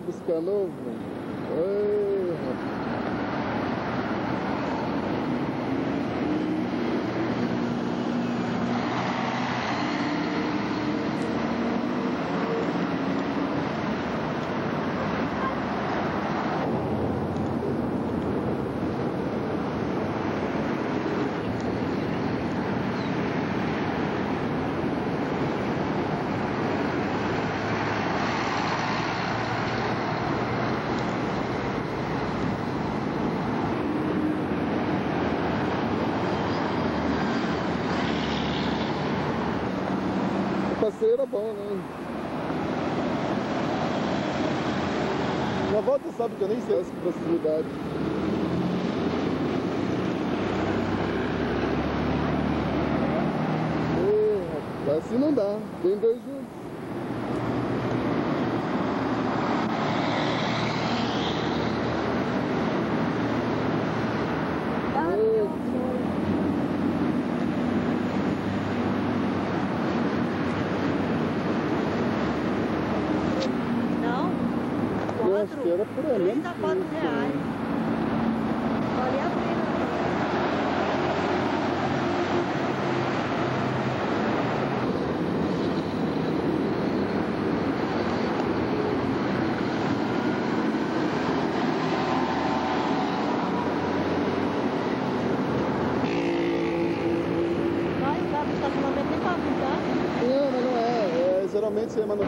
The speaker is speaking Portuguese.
buscar novo? Ei, rapaz. O passeio era bom, né? Na volta sabe que eu nem sei essa possibilidade. Ei, rapaz, assim não dá. Tem dois juntos. Era por ali. 30 4 reais. Olha a pena. Vai, dá pro estacionamento nem pra avisar. Não, mas não é. é geralmente é manu...